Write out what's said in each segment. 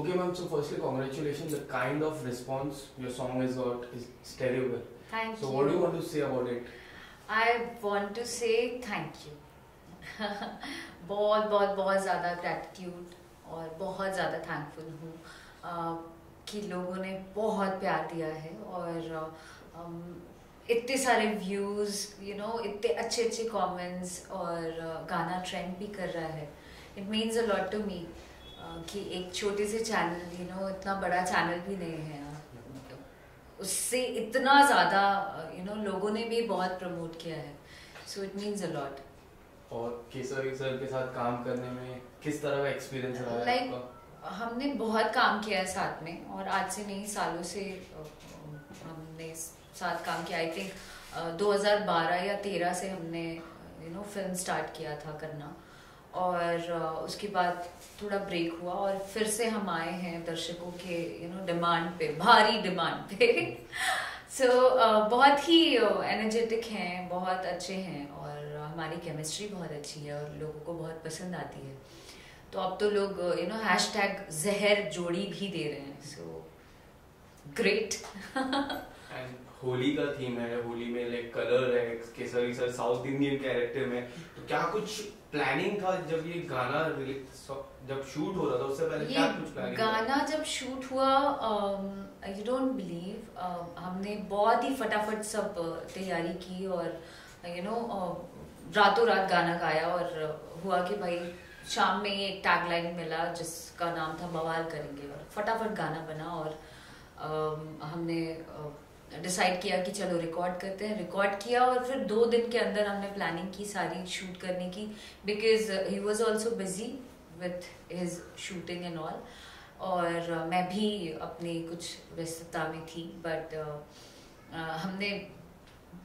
Okay, ma'am. So firstly, congratulations. The kind of response your song has got is terrible. Thank So you. So, what do you want to say about it? I want to say thank you. बहुत बहुत बहुत ज़्यादा gratitude और बहुत ज़्यादा thankful हूँ कि लोगों ने बहुत प्यार दिया है और इतने सारे व्यूज़ यू नो इतने अच्छे अच्छे कमेंट्स और गाना ट्रेंड भी कर रहा है it means a lot to me कि एक छोटे से चैनल यू नो इतना बड़ा चैनल भी नहीं है उससे इतना ज़्यादा यू नो लोगों ने भी बहुत प्रमोट किया है। So it means a lot और केसरी सर के साथ काम करने में किस तरह का एक्सपीरियंस रहा है आपका? हमने बहुत काम किया है साथ में और आज से नहीं सालों से हमने साथ काम किया। आई थिंक 2012 या 13 से हमने यू नो फ़िल्म स्टार्ट किया था करना। और उसके बाद थोड़ा ब्रेक हुआ और फिर से हम आए हैं दर्शकों के यू नो डिमांड पे भारी डिमांड पे। सो so, बहुत ही एनर्जेटिक हैं बहुत अच्छे हैं और हमारी केमिस्ट्री बहुत अच्छी है और लोगों को बहुत पसंद आती है। तो अब तो लोग यू नो हैश टैग जहर जोड़ी भी दे रहे हैं। सो ग्रेट एंड होली का थीम है होली में लाइक कलर है Kesari sir south Indian character में। तो क्या कुछ प्लानिंग था जब ये गाना जब शूट हो रहा था उससे पहले क्या कुछ प्लानिंग गाना जब शूट हुआ यू डोंट बिलीव हमने बहुत ही फटाफट सब uh, तैयारी की और यू नो रातों रात गाना गाया और uh, हुआ कि भाई शाम में एक टैगलाइन मिला जिसका नाम था बवाल करेंगे। और फटाफट गाना बना और um, हमने डिसाइड किया कि चलो रिकॉर्ड करते हैं। रिकॉर्ड किया और फिर दो दिन के अंदर हमने प्लानिंग की सारी शूट करने की because he was also busy with his shooting and all और uh, मैं भी अपनी कुछ व्यस्तता में थी बट हमने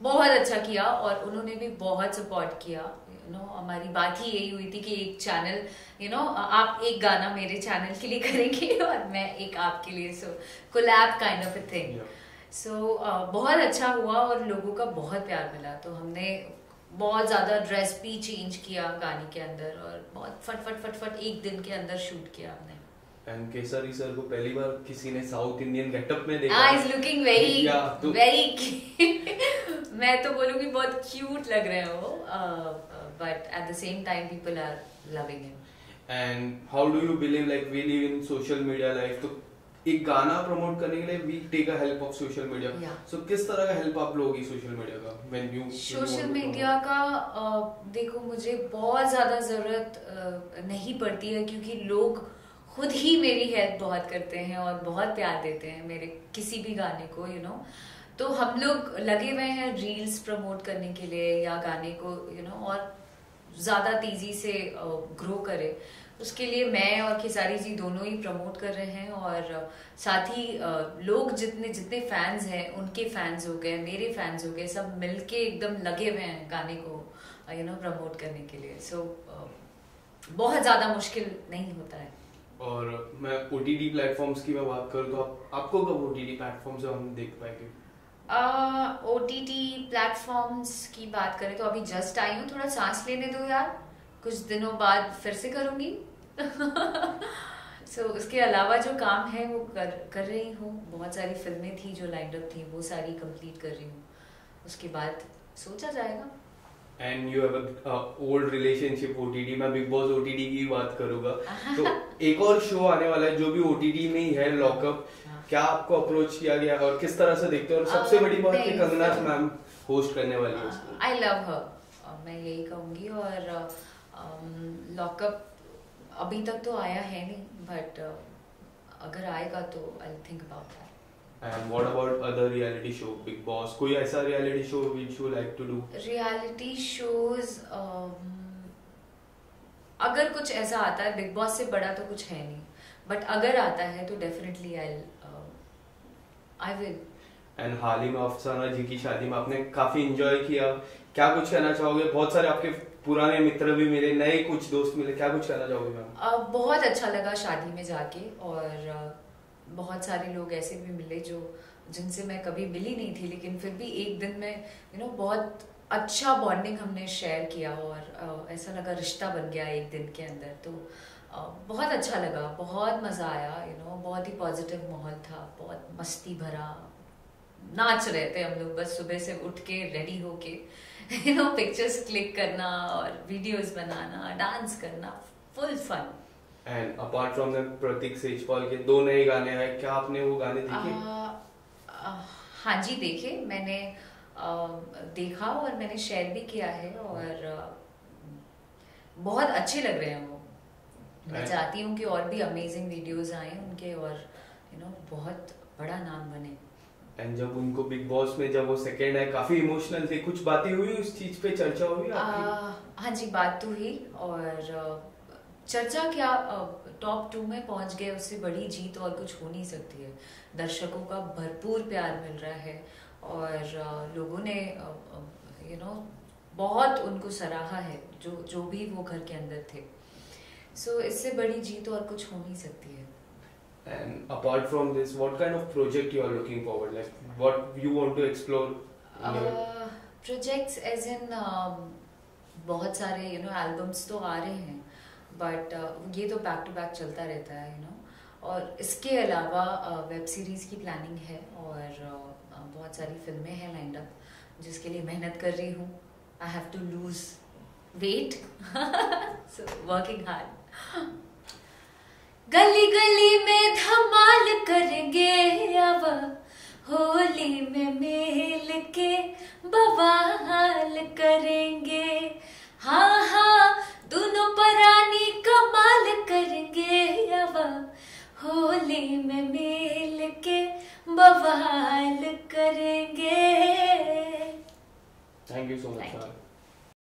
बहुत अच्छा किया और उन्होंने भी बहुत सपोर्ट किया यू नो हमारी बात ही यही हुई थी कि एक चैनल यू नो आप एक गाना मेरे चैनल के लिए करेंगे और मैं एक आपके लिए so collab kind of a thing so बहुत अच्छा हुआ और लोगों का बहुत प्यार मिला। तो हमने बहुत ज़्यादा ड्रेस भी चेंज किया गाने के अंदर और बहुत फट फट फट फट एक दिन के अंदर शूट किया हमने। एंड केसरी सर को पहली बार किसी ने साउथ इंडियन गेटअप में देखा। He's looking very, Yeah, तो- मैं तो बोलूँगी बहुत क्यूट लग रहे हैं but at the same time people are loving him and how do you believe like we live in social media life तो एक गाना प्रमोट करने के लिए we take a help of social media so किस तरह का हेल्प आप लोगी सोशल मीडिया का? व्हेन यू सोशल मीडिया का अ, देखो मुझे बहुत ज़्यादा ज़रूरत अ, नहीं पड़ती है क्योंकि लोग खुद ही मेरी हेल्प बहुत करते हैं और बहुत प्यार देते हैं मेरे किसी भी गाने को यू you नो know? तो हम लोग लगे हुए हैं रील्स प्रमोट करने के लिए या गाने को यू you नो know, और ज़्यादा तेज़ी से ग्रो करे। उसके लिए मैं और खेसारी जी दोनों ही प्रमोट कर रहे हैं और साथ ही लोग जितने जितने फैंस हैं उनके फैंस हो गए मेरे फैंस हो गए सब मिलके एकदम लगे हुए हैं गाने को यू नो प्रमोट करने के लिए। सो so, बहुत ज़्यादा मुश्किल नहीं होता है। और मैं ओटीटी प्लेटफॉर्म्स की मैं बात करूँ तो आप, आपको कब ओटीटी प्लेटफॉर्म से हम देख पाएँगे? ओ टी टी प्लेटफॉर्म्स की बात करें तो अभी जस्ट आई हूँ थोड़ा सांस लेने दो यार। कुछ दिनों बाद फिर से करूँगी। सो so, उसके अलावा जो काम है वो कर कर रही हूँ। बहुत सारी फ़िल्में थी जो लाइंड अप थी वो सारी कंप्लीट कर रही हूँ। उसके बाद सोचा जाएगा। And you have old relationship OTT मैं बिग बॉस ओटीटी की बात करूँगा। तो एक और शो आने वाला है जो भी ओटीटी में ही है लॉकअप हाँ। क्या आपको अप्रोच किया गया और किस तरह से देखते हो? और सबसे बड़ी बात कि कंगना मैम होस्ट करने वाली है उसको आई लव हर मैं यही कहूँगी और लॉकअप अभी तक तो आया है नहीं बट अगर आएगा तो I think about that and what about other reality show Bigg Boss कोई ऐसा reality show which you like to do reality shows अगर कुछ ऐसा आता है बिग बॉस से बड़ा तो कुछ है नहीं। बट अगर आता है तो definitely I I will and हाल ही में अफसाना जी की शादी में आपने काफ़ी एंजॉय किया। क्या कुछ कहना चाहोगे? बहुत सारे आपके पुराने मित्र भी मिले नए कुछ दोस्त मिले। क्या कुछ कहना चाहोगे मैम? बहुत अच्छा लगा शादी में जाके और अ, बहुत सारे लोग ऐसे भी मिले जो, जिनसे मैं कभी मिली नहीं थी, लेकिन फिर भी एक दिन में यू नो बहुत अच्छा बॉन्डिंग हमने शेयर किया और ऐसा लगा रिश्ता बन गया एक दिन के अंदर। तो बहुत अच्छा लगा, बहुत मज़ा आया यू नो बहुत ही पॉजिटिव माहौल था, बहुत मस्ती भरा। नाच रहे थे हम लोग, बस सुबह से उठ के रेडी होके यू नो पिक्चर्स क्लिक करना और वीडियोस बनाना डांस करना full fun and apart from the Prateek Sejpal के दो नए गाने हैं क्या आपने वो गाने देखे? हाँ जी देखे। मैंने आ, देखा और मैंने शेयर भी किया है और आ, बहुत अच्छे लग रहे हैं वो। मैं चाहती हूँ कि और भी अमेजिंग वीडियोस आए उनके और यू नो बहुत बड़ा नाम बने। एंड जब उनको बिग बॉस में जब वो सेकंड है काफ़ी इमोशनल थे। कुछ बातें हुई उस चीज़ पे? चर्चा हुई आपकी? हाँ जी बात तो हुई और चर्चा क्या टॉप टू में पहुँच गए उससे बड़ी जीत और कुछ हो नहीं सकती है दर्शकों का भरपूर प्यार मिल रहा है और लोगों ने यू नो बहुत उनको सराहा है जो जो भी वो घर के अंदर थे सो so, इससे बड़ी जीत और कुछ हो नहीं सकती है And apart from this, what kind of project you are looking forward? Like, what you want to explore? Uh, projects as in um, बहुत सारे you know albums तो आ रहे हैं बट uh, ये तो बैक टू बैक चलता रहता है यू नो? और इसके अलावा वेब uh, सीरीज़ की प्लानिंग है और uh, बहुत सारी फ़िल्में हैं लाइंड अप जिसके लिए मेहनत कर रही हूँ. I have to lose weight so working hard गली गली में धमाल करेंगे अब होली में मिल के बवाल करेंगे। हाँ हाँ में मिल के बवाल करेंगे। Thank you so much